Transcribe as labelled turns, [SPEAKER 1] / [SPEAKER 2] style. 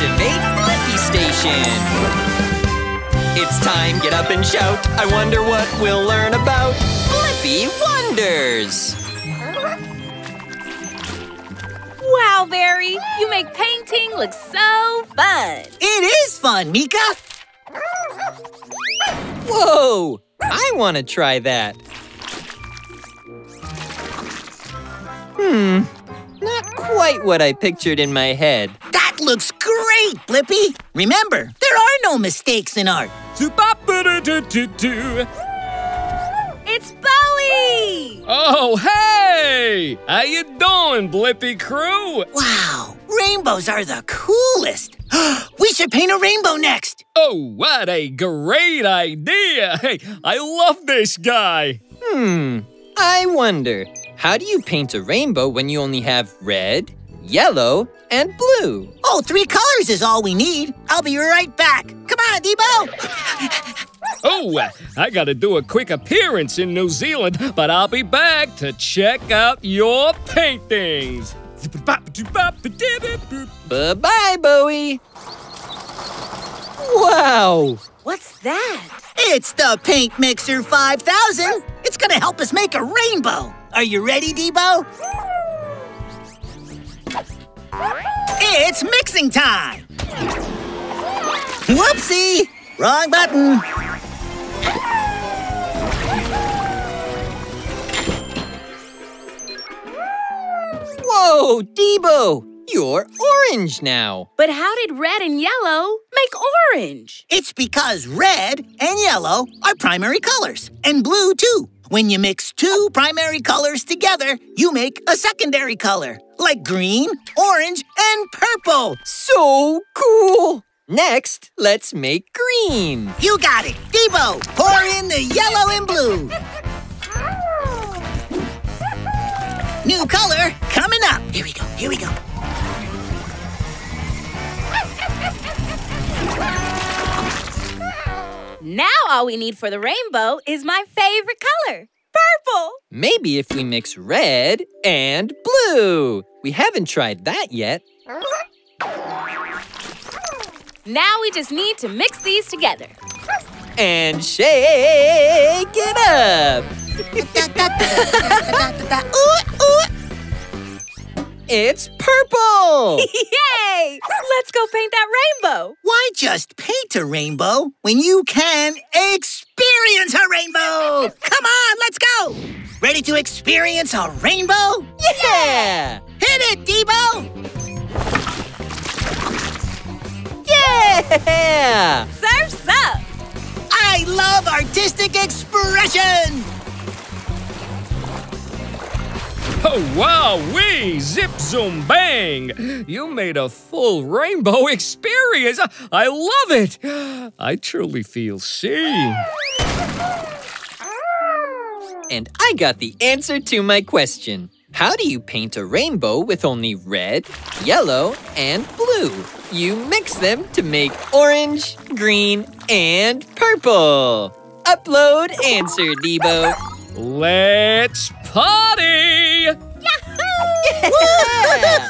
[SPEAKER 1] Activate Blippi Station! It's time, get up and shout. I wonder what we'll learn about Blippi Wonders!
[SPEAKER 2] Wow, Berry, you make painting look so fun.
[SPEAKER 3] It is fun, Meekah.
[SPEAKER 1] Whoa! I want to try that. Hmm, not quite what I pictured in my head.
[SPEAKER 3] Looks great, Blippi. Remember, there are no mistakes in art.
[SPEAKER 2] It's Bowie!
[SPEAKER 4] Oh, hey! How you doing, Blippi crew?
[SPEAKER 3] Wow, rainbows are the coolest. we should paint a rainbow next.
[SPEAKER 4] Oh, what a great idea! Hey, I love this guy.
[SPEAKER 1] Hmm, I wonder, how do you paint a rainbow when you only have red, yellow, and blue?
[SPEAKER 3] Oh, three colors is all we need. I'll be right back. Come on, D.Bo.
[SPEAKER 4] Oh, I gotta do a quick appearance in New Zealand, but I'll be back to check out your paintings.
[SPEAKER 1] Bye-bye, Bowie. Wow!
[SPEAKER 2] What's that?
[SPEAKER 3] It's the Paint Mixer 5000. It's gonna help us make a rainbow. Are you ready, D.Bo? It's mixing time. Whoopsie! Wrong button.
[SPEAKER 1] Whoa, D.Bo! You're orange now.
[SPEAKER 2] But how did red and yellow make orange?
[SPEAKER 3] It's because red and yellow are primary colors, and blue too. When you mix two primary colors together, you make a secondary color, like green, orange, and purple.
[SPEAKER 1] So cool! Next, let's make green.
[SPEAKER 3] You got it. D.Bo, pour in the yellow and blue. New color coming up. Here we go, here we go.
[SPEAKER 2] All we need for the rainbow is my favorite color, purple.
[SPEAKER 1] Maybe if we mix red and blue. We haven't tried that yet.
[SPEAKER 2] Now we just need to mix these together.
[SPEAKER 1] And shake it up.
[SPEAKER 3] ooh, ooh.
[SPEAKER 1] It's purple!
[SPEAKER 2] Yay! Let's go paint that rainbow.
[SPEAKER 3] Why just paint a rainbow when you can experience a rainbow? Come on, let's go! Ready to experience a rainbow?
[SPEAKER 1] Yeah!
[SPEAKER 3] Hit it, D.Bo!
[SPEAKER 1] Yeah!
[SPEAKER 2] Surf's up!
[SPEAKER 3] I love artistic expression!
[SPEAKER 4] Oh, wow, wee, zip, zoom, bang! You made a full rainbow experience. I love it. I truly feel seen.
[SPEAKER 1] And I got the answer to my question. How do you paint a rainbow with only red, yellow, and blue? You mix them to make orange, green, and purple. Upload answer, D.Bo.
[SPEAKER 4] Let's party!
[SPEAKER 1] Yeah!